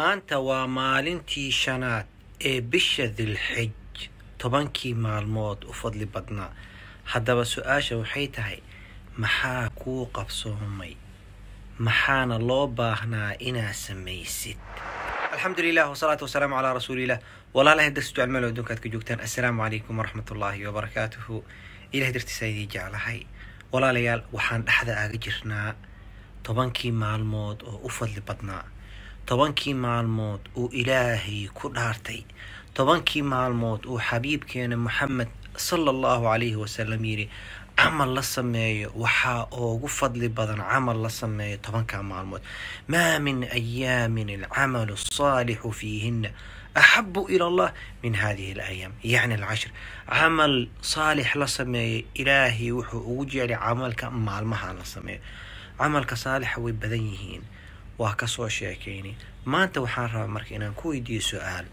maanta waa maalintii shanaad ee bisha dilxij tobankii maalmood u fadli badnaa. Haddaba su'aasha waxay tahay maxaa kuu qabsoomay? Maxaana loo baahnaa inaa samaysid? Alxamdu lilah wsalaatu wasalaamu calaa rasuulilah walaalahay darsi jecel meel adduunka aad ka joogtaan. Assalaamu calaykum waraxmat ullaahi wabarakaatuhu. Ilahay dartiisa idii jeclahay. Walaalayaal waxaan dhexda aaga jirnaa tobankii maalmood oo u fadli badnaa tobankii maalmood uu ilaahay ku dhaartay. Tobankii maalmood uu xabiibkeena moxamed sala allahu calayhi wasalam yidhi camal la sameeyo waxaa oogu fadli badan camal la sameeyo tobankaa maalmood. Maa min ayaamin alcamalu asaalixu fiihina axabu ila allah min hadihi alayaam yacni alcashr. Camal saalix la sameeyo ilaahay wuxuu ugu jeclay camalka maalmaha la sameeyo. Camalka saalixa way badan yihiin waa ka soo sheekaynay maanta waxaan rabaa marka inaan ku weydiiyo su'aal.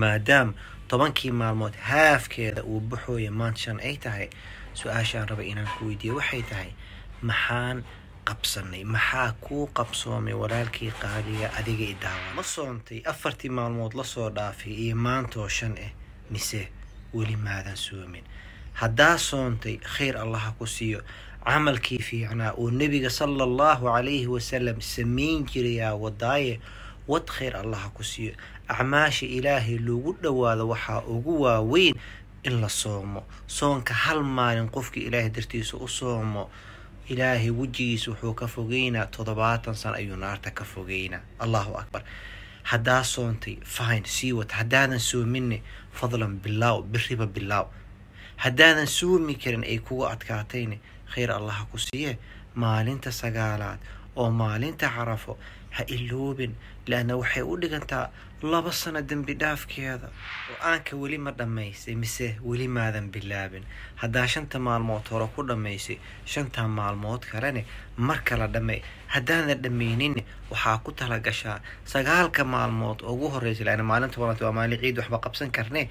Maadaam tobankii maalmood haafkeeda uu baxooya maanta shan ay tahay su'aashaan raba inaan ku weydiiyo waxay tahay maxaan qabsanay maxaa kuu qabsoomay walaalkii qaaliga adiga i daawa? Ma soontay afartii maalmood la soo dhaafay iyo maantoo shan ah mise weli maadan soomin? Haddaa soontay khayr allaha ku siiyo camalkii fiicnaa uu nebiga sala allahu calayhi wasalam samayn jirayaa wadaaye wad khayr allaha ku siiyo. Acmaasha ilaahay loogu dhowaado waxaa ugu waaweyn in la soomo. Soonka hal maalin qofkii ilaahay dartiisa u soomo ilaahay wejigiisa wuxuu ka fogeynaa toddobaatan sano ayuu naarta ka fogeynaa. Allahu akbar. Haddaa soontay fine sii wata haddaadan soominne fadlan bilaaw biriba bilaaw haddaadan soomi karin ay kugu adkaatayne khayr allaha ku siiye maalinta sagaalaad oo maalinta carafo ha iloobin laanna waxay u dhigantaa laba sano dembi dhaafkeeda go'aanka weli ma dhammaysay mise weli maadan bilaabin. Haddaa shanta maalmood hore ku dhammaysay shanta maalmood kalene mar kala dhammay. Haddaadan dhammayninne waxaa ku tala gashaa sagaalka maalmood. Ugu horreysa laana maalinta waa maalin ciid waxba qabsan karne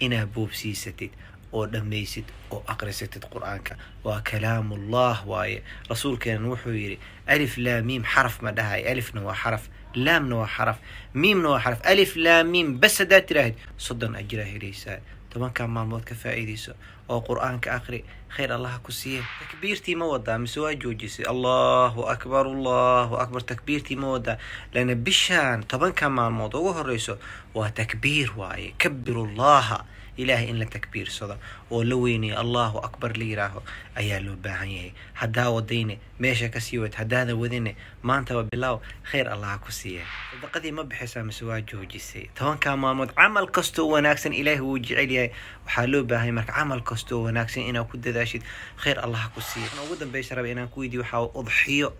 inaa boobsiisatid oo dhammaysid oo aqrisatid qur'aanka. Waa kalaamullah waaye. Rasuulkeenan wuxuu yidhi alif laa miim xaraf ma dhahay. Alifna waa xaraf laamna waa xaraf miimna waa xaraf. Alif laa miim bas haddaad tiraahid soddon ajiraa helaysaa. Tobankaa maalmood ka faa'iidayso oo qur'aanka aqri khayr allaha ku siiye takbiirtii ma wadaa mise waa joojisay? Allahu akbar allahu akbar. Takbiirtii ma wadaa. Lana bishaan tobanka maalmood ugu horeyso waa takbiir waaye. Kabirullaha ilaahay in la takbiirsado oo la weynayo allahu akbar la yiraaho ayaa loo baahan yahay. Haddaa wadayne meesha ka sii wad haddaadan wadine maantaba bilaaw khayr allaha ku siiya sadaqadii ma bixaysaa mise waa joojisay. Tobankaa maalmood camal kastoo wanaagsan ilaahay wuu jecel yahay. Waxaa loo baahanya marka camal kastoo wanaagsan inaad ku dadaashid khayr allaha ku siiya ugu dambeysa raba inaan ku weydiyo waxaa udxiyo.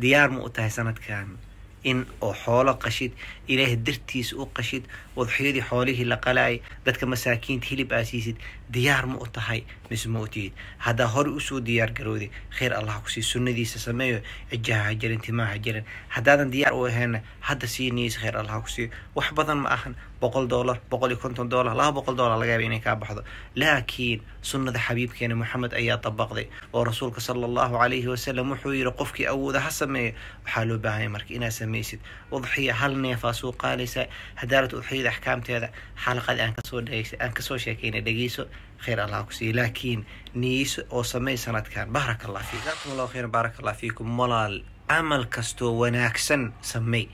Diyaar ma u tahay sanadkan in oo xoolo qashid ilaahay dartiisa u qashid wadxiyadii xoolihii la qalaayay dadka masaakiinta hilib aa siisid diyaar ma u tahay mise ma u haddaa hore u soo diyaar garowday khayr allah ku sii sunnadiisa sameeyo cijaha ha jirin timaha ha jirin. Haddaadan diyaar u aheenna hadda sii niyeysa khayr allah kusiiyo wax badan ma ahan boqol doolar boqol iyo konton doolar laba boqol doolar laga yaaba inay kaa baxdo. Laakiin sunnada xabiibkeena moxamed ayaa dabaqday oo rasuulka sala allahu calayhi wasalam wuxuu yidhi qofkii awooda ha sameeyo waxaa loo baahanya marka inaad samaysid. Udxiya hal neefaa suu qaalaysaa hadaalad udxiyada axkaamteeda xalaqadii aan ka soo aan ka soo sheekeynay dhegeyso khayr allah ku siiya laakiin niyeyso oo samey sanadkan baaraka allah fiik. Jazakum allahu khayran baaraka allah fiikum. Walaal camal kastoo wanaagsan samey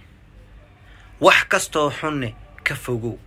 wax kastoo xunne ka fogow.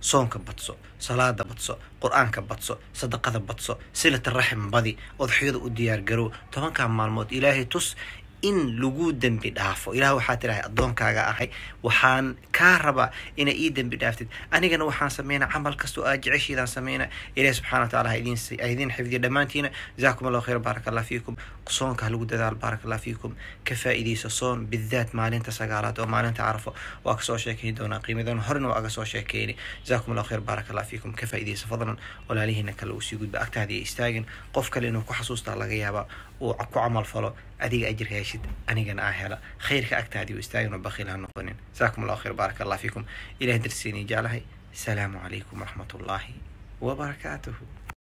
Soonka badso salaada badso qur'aanka badso sadaqada badso silata raxim badi odxiyada u diyaar garow. Tobankaa maalmood ilaahay tus in lagu dembi dhaafo. Ilaah waxaa tirahay addoonkaaga ahay waxaan kaa rabaa inaa ii dembi dhaaftid. Anigana waxaan sameynaa camal kastoo aad jeceshiidaan sameynaa. Ilahi subxana wa tacala ha idiin xifdiya dhammaantiina. Jazaakum allahu khayr baaraka allah fiikum. Soonka ha lagu dadaal baaraka allah fiikum. Ka faa'iidayso soon bidaat maalinta sagaalaad oo maalinta carafo waa ka soo sheekayn doonaa qiimadan horena waa aga soo sheekayni jazaakum allahu khayr baaraka allah fiikum. Ka faa'iidayso fadlan walaalihiina kale uu sii gudba. Agtaadii istaagin qof kale inuu ku xasuustaa laga yaabaa uu ku camal falo. Adiga ajir heeshid anigana aa hela khayrka agtaadii u istaagin oo bakhiil ha noqonin. Jazaakum allahu khayr baaraka allah fiikum. Ilaah darsiinii jeclahay. Asalaamu calaykum waraxmat wabarakaatuhu